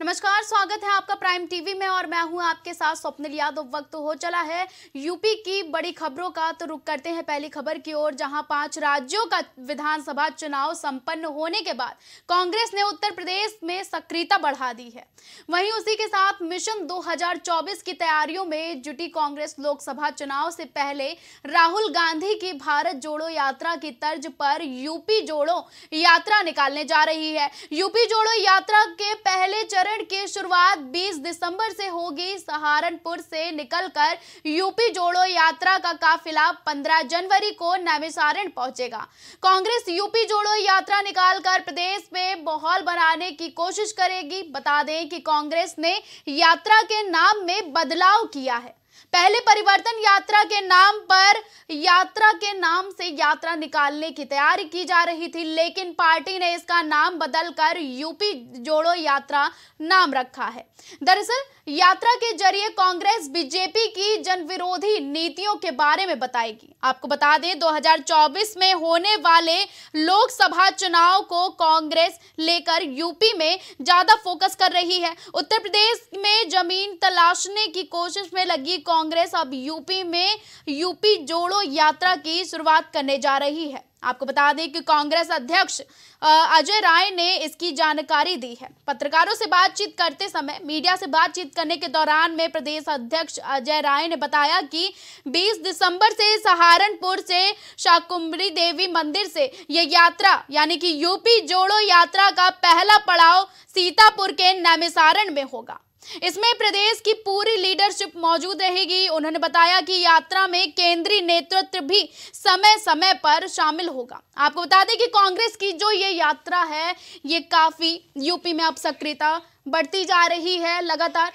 नमस्कार, स्वागत है आपका प्राइम टीवी में और मैं हूँ आपके साथ स्वप्निल यादव। वक्त हो चला है यूपी की बड़ी खबरों का तो रुक करते हैं पहली खबर की ओर, जहाँ पाँच राज्यों का विधानसभा चुनाव संपन्न होने के बाद कांग्रेस ने उत्तर प्रदेश में सक्रियता बढ़ा दी है। वहीं उसी के साथ मिशन 2024 की तैयारियों में जुटी कांग्रेस लोकसभा चुनाव से पहले राहुल गांधी की भारत जोड़ो यात्रा की तर्ज पर यूपी जोड़ो यात्रा निकालने जा रही है। यूपी जोड़ो यात्रा के पहले चरण की शुरुआत 20 दिसंबर से होगी। सहारनपुर से निकलकर यूपी जोड़ो यात्रा का काफिला 15 जनवरी को नैमिसारण पहुंचेगा। कांग्रेस यूपी जोड़ो यात्रा निकालकर प्रदेश में माहौल बनाने की कोशिश करेगी। बता दें कि कांग्रेस ने यात्रा के नाम में बदलाव किया है। पहले परिवर्तन यात्रा के नाम पर, यात्रा के नाम से यात्रा निकालने की तैयारी की जा रही थी, लेकिन पार्टी ने इसका नाम बदलकर यूपी जोड़ो यात्रा नाम रखा है। दरअसल, यात्रा के ज़रिए कांग्रेस बीजेपी की जनविरोधी नीतियों के बारे में बताएगी। आपको बता दें 2024 में होने वाले लोकसभा चुनाव को कांग्रेस लेकर यूपी में ज़्यादा फोकस कर रही है। उत्तर प्रदेश में ज़मीन तलाशने की कोशिश में लगी कांग्रेस अब यूपी में यूपी जोड़ो यात्रा की शुरुआत करने जा रही है। आपको बता दें कि कांग्रेस अध्यक्ष अजय राय ने इसकी जानकारी दी है। पत्रकारों से बातचीत करते समय, मीडिया से बातचीत करने के दौरान में प्रदेश अध्यक्ष अजय राय ने बताया कि 20 दिसंबर से सहारनपुर से शाकुंभरी देवी मंदिर से ये यात्रा, यानी कि यूपी जोड़ो यात्रा का पहला पड़ाव सीतापुर के नैमिसारण में होगा। इसमें प्रदेश की पूरी लीडरशिप मौजूद रहेगी। उन्होंने बताया कि यात्रा में केंद्रीय नेतृत्व भी समय समय पर शामिल होगा। आपको बता दें कि कांग्रेस की जो ये यात्रा है, ये काफ़ी यूपी में अब सक्रियता बढ़ती जा रही है लगातार।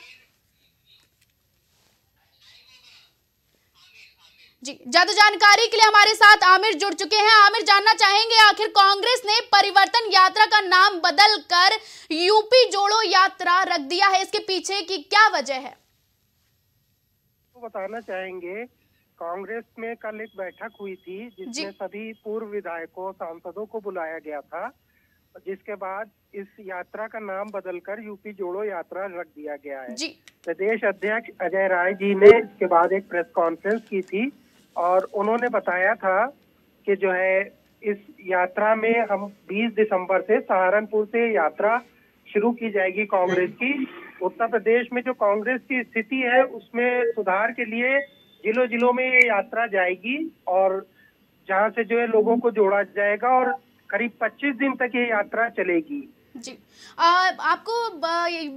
जी ज़्यादा जानकारी के लिए हमारे साथ आमिर जुड़ चुके हैं। आमिर जानना चाहेंगे आखिर कांग्रेस ने परिवर्तन यात्रा का नाम बदल कर यूपी जोड़ो यात्रा रख दिया है। इसके पीछे की क्या वजह है? तो बताना चाहेंगे कांग्रेस में कल एक बैठक हुई थी जिसमें सभी पूर्व विधायकों सांसदों को बुलाया गया था जिसके बाद इस यात्रा का नाम बदलकर यूपी जोड़ो यात्रा रख दिया गया है। प्रदेश अध्यक्ष अजय राय जी ने इसके बाद एक प्रेस कॉन्फ्रेंस की थी और उन्होंने बताया था कि जो है, इस यात्रा में हम 20 दिसंबर से सहारनपुर से यात्रा शुरू की जाएगी कांग्रेस की। उत्तर प्रदेश में जो कांग्रेस की स्थिति है, उसमें सुधार के लिए जिलों जिलों में ये यात्रा जाएगी और जहाँ से जो है लोगों को जोड़ा जाएगा और करीब 25 दिन तक ये यात्रा चलेगी। जी। आ, आपको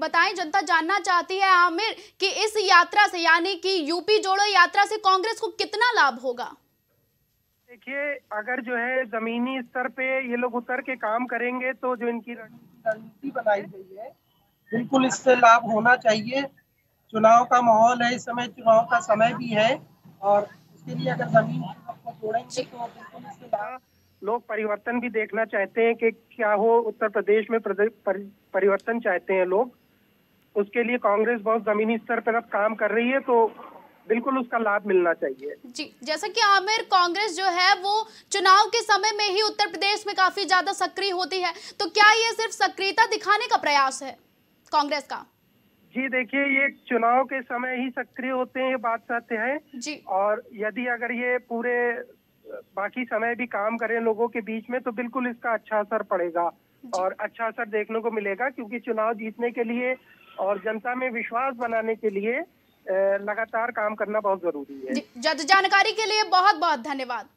बताएँ जनता जानना चाहती है आमिर कि इस यात्रा से यानी कि यूपी जोड़ो यात्रा से कांग्रेस को कितना लाभ होगा? देखिए अगर जो है जमीनी स्तर पे ये लोग उतर के काम करेंगे तो जो इनकी रणनीति बनाई गई है बिल्कुल इससे लाभ होना चाहिए। चुनाव का माहौल है इस समय चुनाव का समय भी है और इसके लिए अगर ज़मीन को जोड़ेंगे तो बिल्कुल इससे लाभ लोग परिवर्तन भी देखना चाहते हैं कि क्या हो उत्तर प्रदेश में परिवर्तन चाहते हैं लोग। उसके लिए कांग्रेस बहुत जमीनी स्तर पर अब काम कर रही है तो बिल्कुल उसका लाभ मिलना चाहिए। जी जैसा कि आमिर कांग्रेस जो है वो चुनाव के समय में ही उत्तर प्रदेश में काफ़ी ज़्यादा सक्रिय होती है। तो क्या ये सिर्फ़ सक्रियता दिखाने का प्रयास है कांग्रेस का? जी देखिए ये चुनाव के समय ही सक्रिय होते हैं ये बात सत्य है। जी। और यदि अगर ये पूरे बाकी समय भी काम करें लोगों के बीच में तो बिल्कुल इसका अच्छा असर पड़ेगा। और अच्छा असर देखने को मिलेगा क्योंकि चुनाव जीतने के लिए और जनता में विश्वास बनाने के लिए लगातार काम करना बहुत ज़रूरी है। जानकारी के लिए बहुत बहुत धन्यवाद।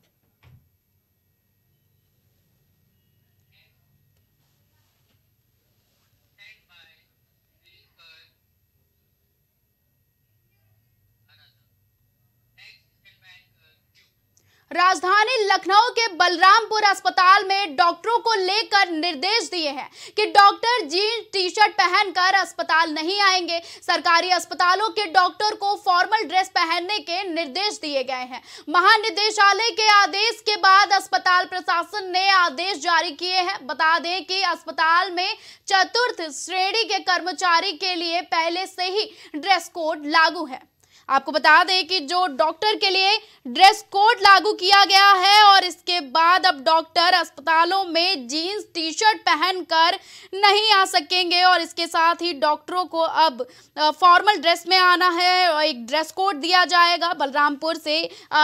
राजधानी लखनऊ के बलरामपुर अस्पताल में डॉक्टरों को लेकर निर्देश दिए हैं कि डॉक्टर जीन टी शर्ट पहनकर अस्पताल नहीं आएँगे। सरकारी अस्पतालों के डॉक्टर को फॉर्मल ड्रेस पहनने के निर्देश दिए गए हैं। महानिदेशालय के आदेश के बाद अस्पताल प्रशासन ने आदेश जारी किए हैं। बता दें कि अस्पताल में चतुर्थ श्रेणी के कर्मचारी के लिए पहले से ही ड्रेस कोड लागू है। आपको बता दें कि जो डॉक्टर के लिए ड्रेस कोड लागू किया गया है और इसके बाद अब डॉक्टर अस्पतालों में जीन्स टी शर्ट पहनकर नहीं आ सकेंगे और इसके साथ ही डॉक्टरों को अब फॉर्मल ड्रेस में आना है। एक ड्रेस कोड दिया जाएगा बलरामपुर से।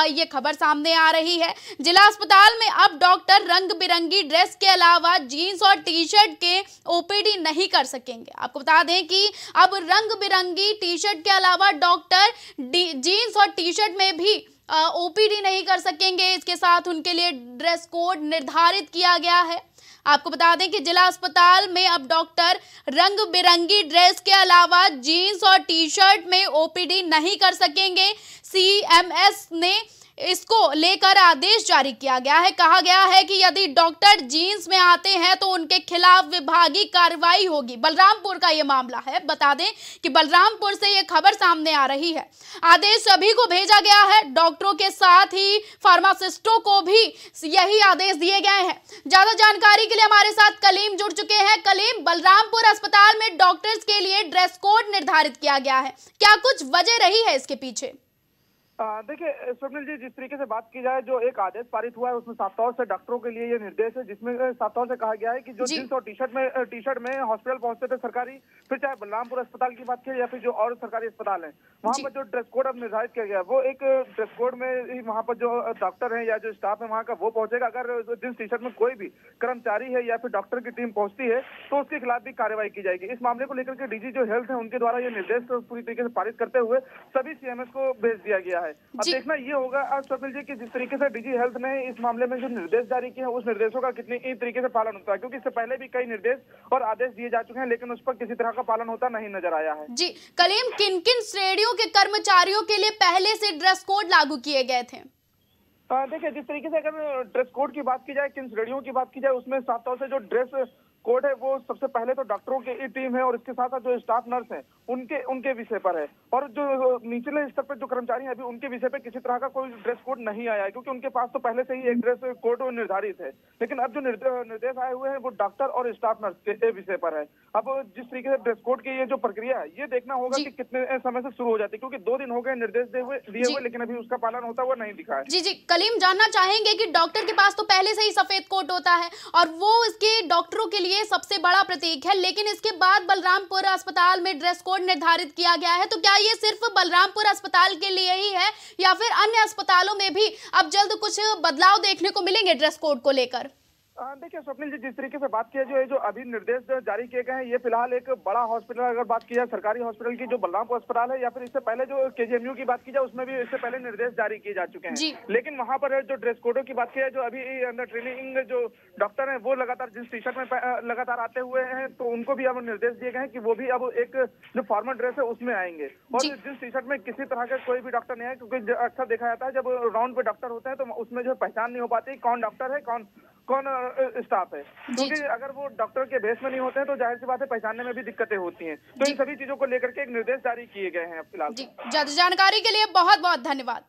ये खबर सामने आ रही है। जिला अस्पताल में अब डॉक्टर रंग बिरंगी ड्रेस के अलावा जीन्स और टी शर्ट के ओपीडी नहीं कर सकेंगे। आपको बता दें कि अब रंग बिरंगी टी शर्ट के अलावा डॉक्टर जीन्स और टी शर्ट में भी ओपीडी नहीं कर सकेंगे। इसके साथ उनके लिए ड्रेस कोड निर्धारित किया गया है। आपको बता दें कि जिला अस्पताल में अब डॉक्टर रंग बिरंगी ड्रेस के अलावा जीन्स और टी शर्ट में ओपीडी नहीं कर सकेंगे। सीएमएस ने इसको लेकर आदेश जारी किया गया है। कहा गया है कि यदि डॉक्टर जीन्स में आते हैं तो उनके खिलाफ विभागीय कार्रवाई होगी। बलरामपुर का यह मामला है। बता दें कि बलरामपुर से यह खबर सामने आ रही है। आदेश सभी को भेजा गया है। डॉक्टरों के साथ ही फार्मासिस्टों को भी यही आदेश दिए गए हैं। ज़्यादा जानकारी के लिए हमारे साथ कलीम जुड़ चुके हैं। कलीम, बलरामपुर अस्पताल में डॉक्टर्स के लिए ड्रेस कोड निर्धारित किया गया है। क्या कुछ वजह रही है इसके पीछे? देखिए स्वप्निल जी जिस तरीके से बात की जाए जो एक आदेश पारित हुआ है उसमें साफ़ तौर से डॉक्टरों के लिए ये निर्देश है जिसमें साफ़ तौर से कहा गया है कि जो जींस और टी शर्ट में टी शर्ट में हॉस्पिटल पहुँचते थे सरकारी फिर चाहे बलरामपुर अस्पताल की बात की या फिर जो और सरकारी अस्पताल है वहाँ पर जो ड्रेस कोड अब निर्धारित किया गया वो एक ड्रेस कोड में ही वहाँ पर जो डॉक्टर है या जो स्टाफ है वहाँ का वो पहुंचेगा। अगर जींस टी शर्ट में कोई भी कर्मचारी है या फिर डॉक्टर की टीम पहुँचती है तो उसके खिलाफ भी कार्रवाई की जाएगी। इस मामले को लेकर के डीजी जो हेल्थ है उनके द्वारा ये निर्देश पूरी तरीके से पारित करते हुए सभी सीएमएस को भेज दिया गया है। अब देखना ये होगा आज स्वप्निल जी की जिस तरीके से डीजी हेल्थ ने इस मामले में जो निर्देश जारी किए हैं उस निर्देशों का कितनी तरीके से पालन होता है? क्योंकि इससे पहले भी कई निर्देश और आदेश दिए जा चुके हैं लेकिन उस पर किसी तरह का पालन होता नहीं नज़र आया है। जी कलीम किन किन श्रेणियों के कर्मचारियों के लिए पहले से ड्रेस कोड लागू किए गए थे? देखिए जिस तरीके से अगर ड्रेस कोड की बात की जाए किन श्रेणियों की बात की जाए उसमें साफ़ तौर से जो ड्रेस कोड है वो सबसे पहले तो डॉक्टरों की टीम है और इसके साथ साथ जो स्टाफ नर्स है उनके उनके विषय पर है। और जो निचले स्तर पर जो कर्मचारी हैं अभी उनके विषय पर किसी तरह का कोई ड्रेस कोड नहीं आया है क्योंकि उनके पास तो पहले से ही एक ड्रेस कोड निर्धारित है। लेकिन अब जो निर्देश आए हुए हैं वो डॉक्टर और स्टाफ नर्स के विषय पर है। अब जिस तरीके से ड्रेस कोड की ये जो प्रक्रिया है ये देखना होगा कि कितने समय से शुरू हो जाती है क्योंकि दो दिन हो गए निर्देश दिए हुए दिए हुए लेकिन अभी उसका पालन होता हुआ नहीं दिखा है। जी जी। कलीम जानना चाहेंगे की डॉक्टर के पास तो पहले से ही सफ़ेद कोट होता है और वो इसके डॉक्टरों के लिए सबसे बड़ा प्रतीक है, लेकिन इसके बाद बलरामपुर अस्पताल में ड्रेस कोड निर्धारित किया गया है। तो क्या ये सिर्फ़ बलरामपुर अस्पताल के लिए ही है, या फिर अन्य अस्पतालों में भी अब जल्द कुछ बदलाव देखने को मिलेंगे ड्रेस कोड को लेकर? देखिए स्वप्निल जी जिस तरीके से बात किया जो है जो अभी निर्देश जारी किए गए हैं ये फ़िलहाल एक बड़ा हॉस्पिटल अगर बात की जाए सरकारी हॉस्पिटल की जो बलरामपुर अस्पताल है या फिर इससे पहले जो केजीएमयू की बात की जाए उसमें भी इससे पहले निर्देश जारी किए जा चुके हैं। लेकिन वहाँ पर जो ड्रेस कोडों की बात की जाए जो अभी अंदर ट्रेनिंग जो डॉक्टर है वो लगातार जिस टी शर्ट में लगातार आते हुए हैं तो उनको भी अब निर्देश दिए गए हैं कि वो भी अब एक जो फॉर्मल ड्रेस है उसमें आएँगे। और जिस टी शर्ट में किसी तरह का कोई भी डॉक्टर नहीं है क्योंकि अक्सर देखा जाता है जब राउंड पे डॉक्टर होते हैं तो उसमें जो पहचान नहीं हो पाती कौन डॉक्टर है कौन कौन स्टाफ है? क्योंकि अगर वो डॉक्टर के बेस में नहीं होते हैं तो ज़ाहिर सी बात है पहचानने में भी दिक्कतें होती हैं। तो इन सभी चीज़ों को लेकर के एक निर्देश जारी किए गए हैं फ़िलहाल। जानकारी के लिए बहुत बहुत धन्यवाद।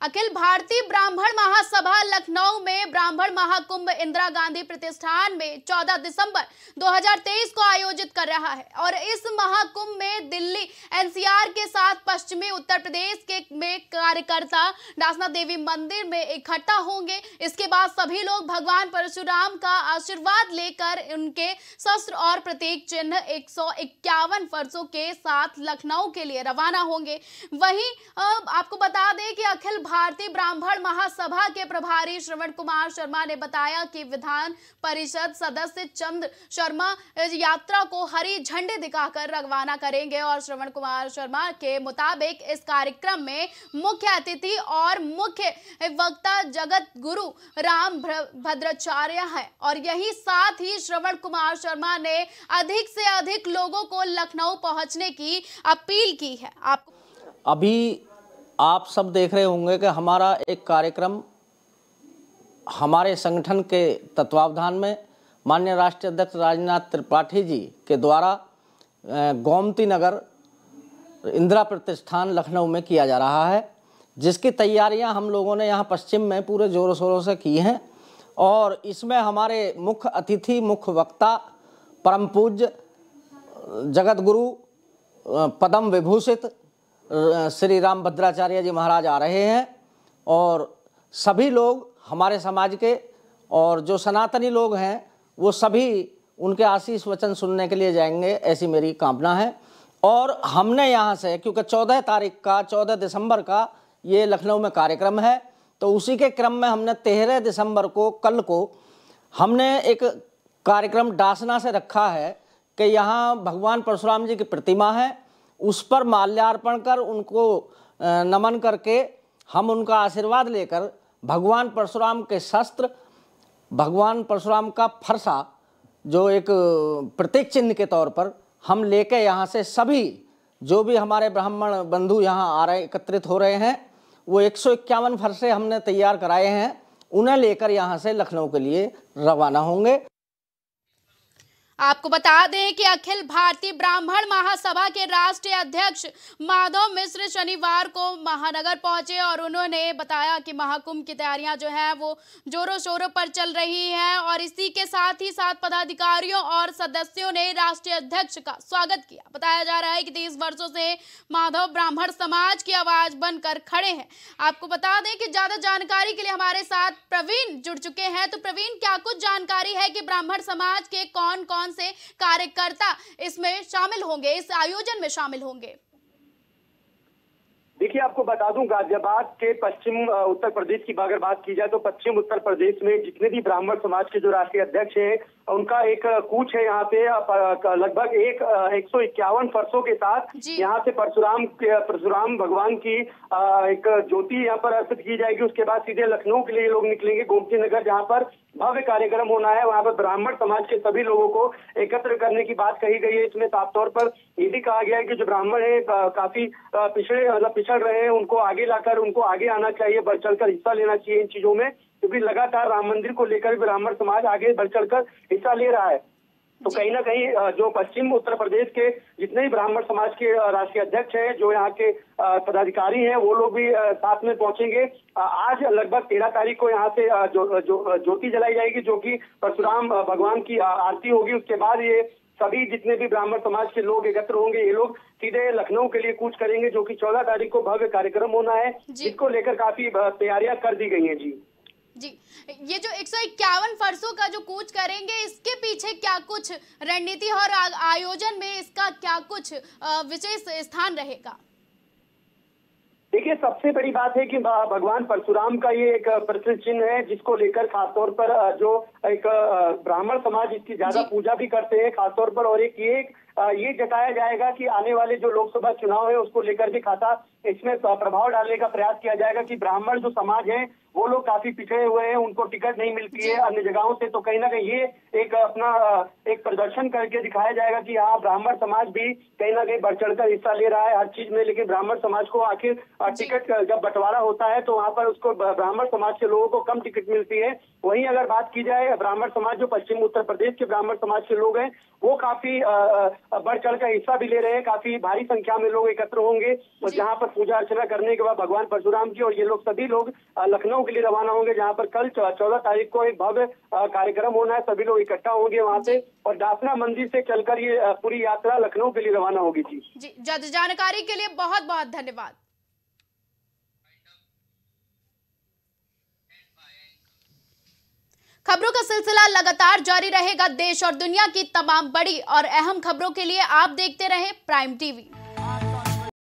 अखिल भारतीय ब्राह्मण महासभा लखनऊ में ब्राह्मण महाकुंभ इंदिरा गांधी प्रतिष्ठान में 14 दिसंबर 2023 को आयोजित कर रहा है और इस महाकुंभ में दिल्ली एनसीआर के साथ पश्चिमी उत्तर प्रदेश के में कार्यकर्ता दासनाथ देवी मंदिर में इकट्ठा होंगे। इसके बाद सभी लोग भगवान परशुराम का आशीर्वाद लेकर उनके शस्त्र और प्रतीक चिन्ह एक वर्षों के साथ लखनऊ के लिए रवाना होंगे। वहीं आपको बता दें कि अखिल भारतीय ब्राह्मण महासभा के प्रभारी श्रवण कुमार शर्मा ने बताया कि विधान परिषद सदस्य चंद्र शर्मा यात्रा को हरी झंडे दिखाकर रवाना करेंगे और श्रवण कुमार शर्मा के मुताबिक इस कार्यक्रम में मुख्य अतिथि और मुख्य वक्ता जगत गुरु राम भद्राचार्य है। और यही साथ ही श्रवण कुमार शर्मा ने अधिक से अधिक लोगों को लखनऊ पहुँचने की अपील की है। आपको अभी आप सब देख रहे होंगे कि हमारा एक कार्यक्रम हमारे संगठन के तत्वावधान में माननीय राष्ट्रीय अध्यक्ष राजनाथ त्रिपाठी जी के द्वारा गोमती नगर इंदिरा प्रतिष्ठान लखनऊ में किया जा रहा है, जिसकी तैयारियाँ हम लोगों ने यहाँ पश्चिम में पूरे ज़ोरों शोरों से की हैं और इसमें हमारे मुख्य अतिथि, मुख्य वक्ता परम पूज्य जगत गुरु पदम विभूषित श्री राम भद्राचार्य जी महाराज आ रहे हैं और सभी लोग हमारे समाज के और जो सनातनी लोग हैं, वो सभी उनके आशीष वचन सुनने के लिए जाएँगे, ऐसी मेरी कामना है। और हमने यहाँ से, क्योंकि चौदह तारीख का, चौदह दिसंबर का ये लखनऊ में कार्यक्रम है तो उसी के क्रम में हमने तेरह दिसंबर को, कल को हमने एक कार्यक्रम डासना से रखा है कि यहाँ भगवान परशुराम जी की प्रतिमा है उस पर माल्यार्पण कर उनको नमन करके हम उनका आशीर्वाद लेकर भगवान परशुराम के शस्त्र, भगवान परशुराम का फरसा, जो एक, प्रतीक चिन्ह के तौर पर हम लेके यहाँ से सभी, जो भी हमारे ब्राह्मण बंधु यहाँ आ रहे, एकत्रित हो रहे हैं, वो एक सौ इक्यावन फरसे हमने तैयार कराए हैं, उन्हें लेकर यहाँ से लखनऊ के लिए रवाना होंगे। आपको बता दें कि अखिल भारतीय ब्राह्मण महासभा के राष्ट्रीय अध्यक्ष माधव मिश्र शनिवार को महानगर पहुँचे और उन्होंने बताया कि महाकुंभ की तैयारियाँ जो है वो जोरों शोरों पर चल रही हैं और इसी के साथ ही साथ पदाधिकारियों और सदस्यों ने राष्ट्रीय अध्यक्ष का स्वागत किया। बताया जा रहा है कि तीस वर्षों से माधव ब्राह्मण समाज की आवाज़ बनकर खड़े हैं। आपको बता दें कि ज़्यादा जानकारी के लिए हमारे साथ प्रवीण जुड़ चुके हैं। तो प्रवीण, क्या कुछ जानकारी है कि ब्राह्मण समाज के कौन कौन कौन से कार्यकर्ता इसमें शामिल होंगे, इस आयोजन में शामिल होंगे। देखिए, आपको बता दूँ, गाजियाबाद के पश्चिम उत्तर प्रदेश की अगर बात की जाए तो पश्चिम उत्तर प्रदेश में जितने भी ब्राह्मण समाज के जो राष्ट्रीय अध्यक्ष है उनका एक कूच है यहाँ पे लगभग एक एक सौ इक्यावन फर्शों के साथ यहाँ से परशुराम परशुराम भगवान की एक ज्योति यहाँ पर अर्पित की जाएगी। उसके बाद सीधे लखनऊ के लिए लोग निकलेंगे गोमती नगर जहाँ पर भव्य कार्यक्रम होना है। वहाँ पर ब्राह्मण समाज के सभी लोगों को एकत्र करने की बात कही गई है। इसमें साफ़ तौर पर ये भी कहा गया है कि जो ब्राह्मण है काफ़ी पिछड़े मतलब पिछड़ रहे हैं उनको आगे लाकर उनको आगे आना चाहिए बढ़ चढ़कर हिस्सा लेना चाहिए इन चीज़ों में। क्योंकि लगातार राम मंदिर को लेकर ब्राह्मण समाज आगे बढ़ चढ़कर हिस्सा ले रहा है। तो कहीं ना कहीं जो पश्चिम उत्तर प्रदेश के जितने भी ब्राह्मण समाज के राष्ट्रीय अध्यक्ष हैं जो यहाँ के पदाधिकारी हैं वो लोग भी साथ में पहुँचेंगे। आज लगभग तेरह तारीख को यहाँ से जो जो ज्योति जलाई जाएगी जो कि परशुराम भगवान की आरती होगी। उसके बाद ये सभी जितने भी ब्राह्मण समाज के लोग एकत्र होंगे ये लोग सीधे लखनऊ के लिए कूच करेंगे जो कि चौदह तारीख को भव्य कार्यक्रम होना है। जिसको लेकर काफ़ी तैयारियाँ कर दी गई हैं जी। जी ये जो एक सौ इक्यावन फरसों का जो कूच करेंगे इसके पीछे क्या कुछ रणनीति और आयोजन में इसका क्या कुछ विशेष स्थान रहेगा? देखिए सबसे बड़ी बात है कि भगवान परशुराम का ये एक प्रसिद्ध चिन्ह है जिसको लेकर खासतौर पर जो एक ब्राह्मण समाज इसकी ज़्यादा पूजा भी करते हैं खासतौर पर और एक ये ये जताया जाएगा कि आने वाले जो लोकसभा चुनाव है उसको लेकर भी खासा इसमें प्रभाव डालने का प्रयास किया जाएगा कि ब्राह्मण जो समाज है वो लोग काफ़ी पिछड़े हुए हैं उनको टिकट नहीं मिलती है अन्य जगहों से तो कहीं ना कहीं ये एक अपना एक प्रदर्शन करके दिखाया जाएगा कि हाँ ब्राह्मण समाज भी कहीं ना कहीं बढ़ चढ़कर हिस्सा ले रहा है हर चीज़ में लेकिन ब्राह्मण समाज को आखिर टिकट जब बंटवारा होता है तो वहाँ पर उसको ब्राह्मण समाज के लोगों को कम टिकट मिलती है। वहीं अगर बात की जाए ब्राह्मण समाज जो पश्चिम उत्तर प्रदेश के ब्राह्मण समाज के लोग हैं वो काफ़ी बढ़ चढ़ कर हिस्सा भी ले रहे हैं। काफ़ी भारी संख्या में लोग एकत्र होंगे और जहाँ पर पूजा अर्चना करने के बाद भगवान परशुराम की और ये लोग सभी लोग लखनऊ के लिए रवाना होंगे जहाँ पर कल चौदह तारीख को एक भव्य कार्यक्रम होना है सभी लोग इकट्ठा होंगे वहाँ पे और डासना मंदिर से चलकर ये पूरी यात्रा लखनऊ के लिए रवाना होगी जी। जी जानकारी के लिए बहुत बहुत धन्यवाद। खबरों का सिलसिला लगातार जारी रहेगा। देश और दुनिया की तमाम बड़ी और अहम खबरों के लिए आप देखते रहें प्राइम टीवी।